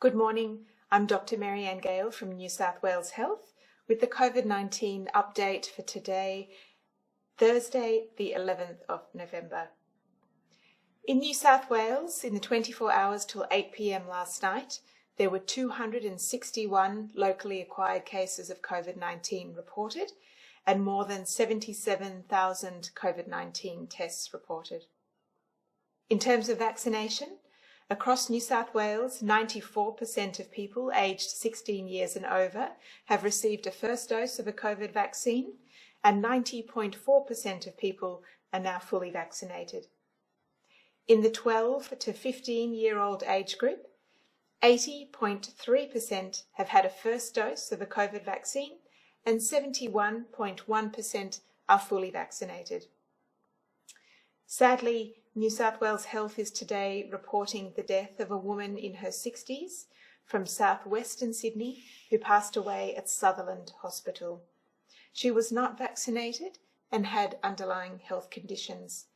Good morning. I'm Dr. Marianne Gale from New South Wales Health with the COVID 19 update for today, Thursday, the 11th of November. In New South Wales, in the 24 hours till 8 pm last night, there were 261 locally acquired cases of COVID 19 reported and more than 77,000 COVID 19 tests reported. In terms of vaccination, Across New South Wales, 94% of people aged 16 years and over have received a first dose of a COVID vaccine, and 90.4% of people are now fully vaccinated. In the 12 to 15 year old age group, 80.3% have had a first dose of a COVID vaccine, and 71.1% are fully vaccinated. Sadly, New South Wales Health is today reporting the death of a woman in her 60s from southwestern Sydney who passed away at Sutherland Hospital. She was not vaccinated and had underlying health conditions.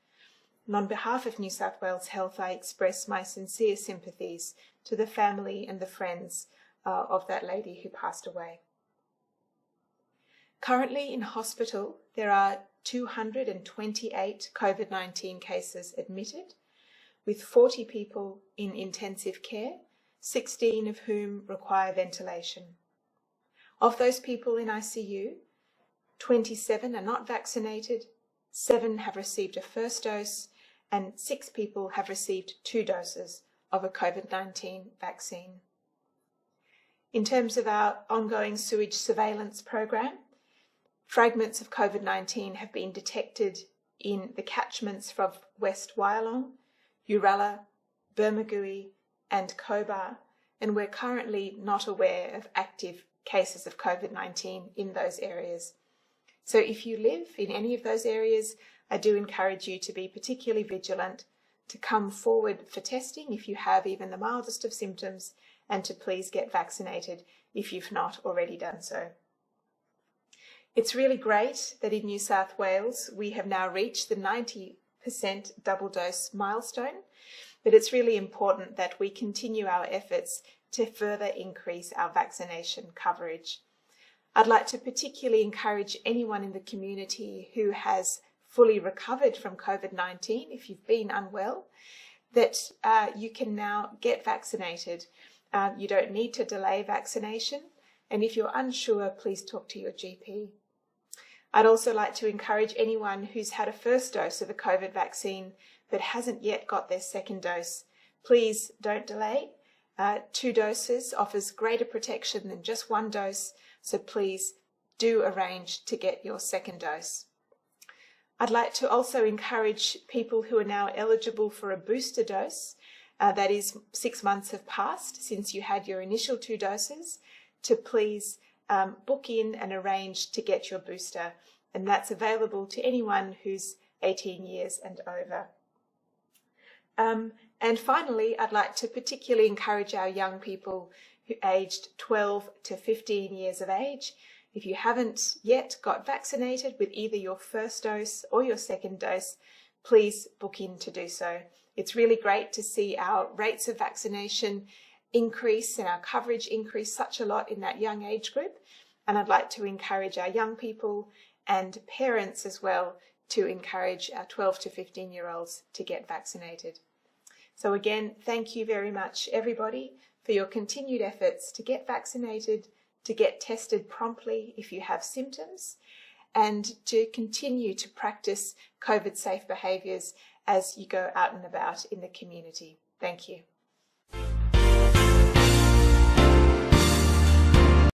And on behalf of New South Wales Health, I express my sincere sympathies to the family and the friends uh, of that lady who passed away. Currently in hospital, there are 228 COVID 19 cases admitted, with 40 people in intensive care, 16 of whom require ventilation. Of those people in ICU, 27 are not vaccinated, 7 have received a first dose, and 6 people have received two doses of a COVID 19 vaccine. In terms of our ongoing sewage surveillance program, Fragments of COVID 19 have been detected in the catchments from West Wyalong, Uralla, Bermagui, and Cobar, and we're currently not aware of active cases of COVID 19 in those areas. So if you live in any of those areas, I do encourage you to be particularly vigilant, to come forward for testing if you have even the mildest of symptoms, and to please get vaccinated if you've not already done so. It's really great that in New South Wales we have now reached the 90% double dose milestone, but it's really important that we continue our efforts to further increase our vaccination coverage. I'd like to particularly encourage anyone in the community who has fully recovered from COVID 19, if you've been unwell, that uh, you can now get vaccinated. Uh, you don't need to delay vaccination. And if you're unsure, please talk to your GP. I'd also like to encourage anyone who's had a first dose of a COVID vaccine but hasn't yet got their second dose. Please don't delay. Uh, two doses offers greater protection than just one dose, so please do arrange to get your second dose. I'd like to also encourage people who are now eligible for a booster dose, uh, that is, six months have passed since you had your initial two doses, to please um, book in and arrange to get your booster. And that's available to anyone who's 18 years and over. Um, and finally, I'd like to particularly encourage our young people who aged 12 to 15 years of age. If you haven't yet got vaccinated with either your first dose or your second dose, please book in to do so. It's really great to see our rates of vaccination increase and our coverage increase such a lot in that young age group. And I'd like to encourage our young people and parents as well to encourage our 12 to 15 year olds to get vaccinated. So again, thank you very much everybody for your continued efforts to get vaccinated, to get tested promptly if you have symptoms, and to continue to practice COVID safe behaviours as you go out and about in the community. Thank you.